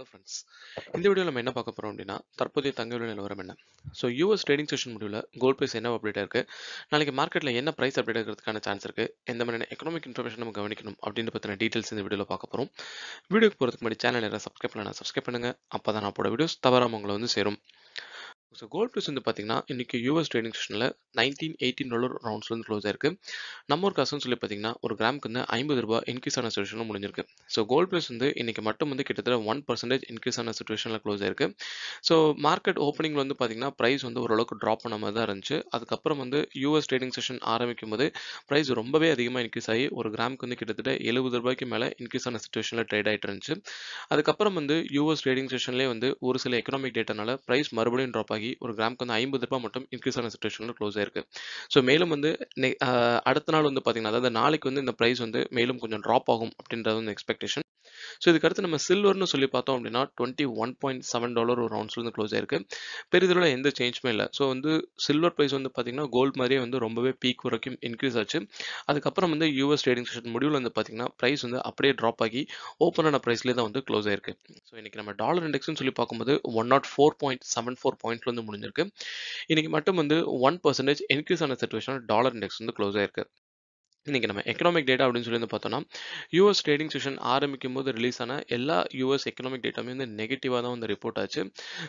Hello friends இந்த வீடியோவில் நம்ம என்ன பார்க்க போகிறோம் அப்படின்னா தற்போதைய தங்க விலை நிலவரம் என்ன? ஸோ யூஎஸ் ட்ரேடிங் செஷன் முடிவில் கோல்ட் ப்ரைஸ் என்ன அப்டேட் இருக்குது நாளைக்கு மார்க்கெட்டில் என்ன ப்ரைஸ் அப்டேட் இருக்கிறதுக்கான சான்ஸ் இருக்குது எந்த மாதிரியான எக்கனாமிக் இன்ஃபர்மேஷன் நம்ம கவனிக்கணும் அப்படின்னு பற்றின டீட்டெயில்ஸ் இந்த வீடியோவில் பார்க்க போகிறோம் வீடியோக்கு போகிறதுக்கு முன்னாடி சேனல் யாராவது சப்ஸ்கிரைப் பண்ணலாம் சப்ஸ்கிரைப் பண்ணுங்கள் அப்போ தான் நான் போட வீடியோஸ் தவறாமல் உங்களை வந்து சேரும். ஸோ கோல்ட் ப்ரைஸ் வந்து பார்த்தீங்கன்னா இன்றைக்கி யூஎஸ் ட்ரேடிங் செஷனில் நைன்டீன் எயிட்டீன் டாலர் ரவுண்ட்ஸ்லேருந்து க்ளோஸ் ஆயிருக்கு. நம்ம ஒரு காசுன்னு சொல்லி பார்த்தீங்கன்னா ஒரு கிராமுக்கு வந்து ஐம்பது ரூபாய் இன்க்ரீஸ் ஆன சுச்சுவேஷனும் முடிஞ்சிருக்கு. ஸோ கோல்ட் ப்ரைஸ் வந்து இன்றைக்கி மட்டும் வந்து கிட்டத்தட்ட ஒன் பர்சன்டேஜ் இன்க்ரீஸ் ஆன சுச்சுவேஷனில் க்ளோஸ் ஆயிருக்கு. ஸோ மார்க்கெட் ஓப்பனிங்கில் வந்து பார்த்தீங்கன்னா ப்ரைஸ் வந்து ஓரளவுக்கு ட்ராப் பண்ண மாதிரி தான் இருந்துச்சு. அதுக்கப்புறம் வந்து யூஎஸ் ட்ரேடிங் செஷன் ஆரம்பிக்கும் போது ப்ரைஸ் ரொம்பவே அதிகமாக இன்க்ரீஸ் ஆகி ஒரு கிராமுக்கு வந்து கிட்டத்தட்ட எழுபது ரூபாய்க்கு மேலே இன்க்ரீஸ் ஆன சுச்சுவேஷனில் ட்ரேட் ஆகிட்டு இருந்துச்சு. அதுக்கப்புறம் வந்து யூஎஸ் ட்ரேடிங் செஷன்லேயே வந்து ஒரு சில எக்கனாமிக் டேட்டானால ப்ரைஸ் மறுபடியும் ட்ராப் ஆகி ஒரு கிராமுக்கு வந்து ஐம்பது ரூபாய் மட்டும் இன்க்ரீஸ் ஆன சுச்சுவேஷனில் க்ளோஸ் ஆயிருக்கு. ஸோ மேலும் வந்து அடுத்த நாள் வந்து பார்த்தீங்கன்னா அதாவது நாளைக்கு வந்து இந்த ப்ரைஸ் வந்து மேலும் கொஞ்சம் ட்ராப் ஆகும் அப்படின்றது வந்து எக்ஸ்பெக்டேஷன் ஸோ இதுக்கு அடுத்து நம்ம சில்வர்னு சொல்லி பார்த்தோம் அப்படின்னா twenty one point seven dollar ஒரு ரவுண்ட்ஸ்லேருந்து க்ளோஸ் ஆயிருக்கு. பெரிதளவில் எந்த சேஞ்சுமே இல்லை. ஸோ வந்து சில்வர் ப்ரைஸ் வந்து பார்த்தீங்கன்னா கோல்டு மாதிரியே வந்து ரொம்பவே பீக் வரைக்கும் இன்க்ரீஸ் ஆச்சு. அதுக்கப்புறம் வந்து யூஎஸ் ட்ரேடிங் செஷன் முடிவில் வந்து பார்த்தீங்கன்னா ப்ரைஸ் வந்து அப்படியே ட்ராப் ஆகி ஓப்பனான ப்ரைஸ்லேயே தான் வந்து க்ளோஸ் ஆயிருக்கு. ஸோ இன்றைக்கி நம்ம டாலர் இண்டெக்ஸ்னு சொல்லி பார்க்கும்போது one nought four point seven four பாயிண்ட்ல வந்து முடிஞ்சிருக்கு. இன்றைக்கி மட்டும் வந்து ஒன் பர்சன்டேஜ் இன்க்ரீஸ் ஆன சுச்சுவேஷன் டாலர் இண்டெக்ஸ் வந்து க்ளோஸ் ஆயிருக்கு. இன்றைக்கி நம்ம எக்கனாமிக் டேட்டா அப்படின்னு சொல்லி வந்து பார்த்தோம்னா யூஎஸ் ட்ரேடிங் செஷன் ஆரம்பிக்கும் போது ரிலீஸ் ஆன எல்லா யூஎஸ் எக்கனாமிக் டேட்டாமே வந்து நெகட்டிவாக தான் வந்து ரிப்போர்ட் ஆச்சு.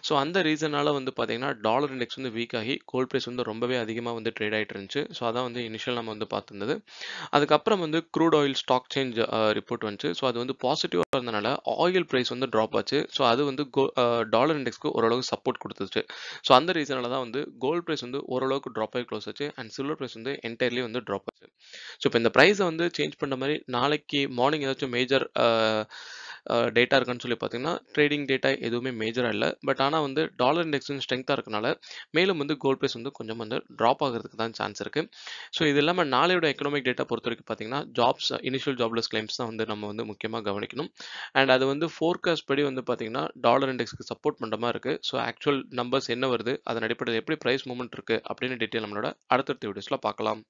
ஸோ அந்த ரீசனால வந்து பார்த்தீங்கன்னா டாலர் இண்டெக்ஸ் வந்து வீக் ஆகி கோல்ட் ப்ரைஸ் வந்து ரொம்பவே அதிகமாக வந்து ட்ரேட் ஆகிட்டு இருந்துச்சு. ஸோ அதான் வந்து இனிஷியல் நம்ம வந்து பார்த்துருந்தது. அதுக்கப்புறம் வந்து crude oil stock change report வந்துச்சு. ஸோ அது வந்து பாசிட்டிவாக இருந்தனால ஆயில் ப்ரைஸ் வந்து ட்ராப் ஆச்சு. ஸோ அது வந்து கோ டாலர் இண்டெக்ஸ்க்கு ஓரளவுக்கு சப்போர்ட் கொடுத்துச்சு. ஸோ அந்த ரீசனால தான் வந்து கோல்ட் ப்ரைஸ் வந்து ஓரளவுக்கு ட்ராப் ஆகி க்ளோஸ் ஆச்சு. அண்ட் சில்வர் ப்ரைஸ் வந்து என்டையர்லி வந்து ட்ராப் ஆச்சு. ஸோ இப்போ இந்த ப்ரைஸை வந்து சேஞ்ச் பண்ணுற மாதிரி நாளைக்கு மார்னிங் ஏதாச்சும் மேஜர் டேட்டா இருக்கான்னு சொல்லி பார்த்தீங்கன்னா ட்ரேடிங் டேட்டா எதுவுமே மேஜராக இல்லை. பட் ஆனால் வந்து டாலர் இண்டெக்ஸ் வந்து ஸ்ட்ரென்த்தாக இருக்கனால மேலும் வந்து கோல்ட் ப்ரைஸ் வந்து கொஞ்சம் வந்து ட்ராப் ஆகிறதுக்கு தான் சான்ஸ் இருக்குது ஸோ இது இல்லாமல் நாளையோட எக்கனாமிக் டேட்டா பொறுத்த வரைக்கும் பார்த்தீங்கன்னா ஜாப்ஸ் இனிஷியல் ஜாப்லெஸ் கிளைம்ஸ் தான் வந்து நம்ம வந்து முக்கியமாக கவனிக்கணும். அண்ட் அது வந்து ஃபோர்காஸ்ட் படி வந்து பார்த்தீங்கன்னா டாலர் இண்டெக்ஸ்க்கு சப்போர்ட் பண்ணுற மாதிரி இருக்குது ஸோ ஆக்சுவல் நம்பர்ஸ் என்ன வருது அதன் அடிப்படையில் எப்படி ப்ரைஸ் மூவ்மெண்ட் இருக்குது அப்படின்னு டீட்டெயில் நம்மளோட அடுத்தடுத்த வீடியோஸில் பார்க்கலாம்.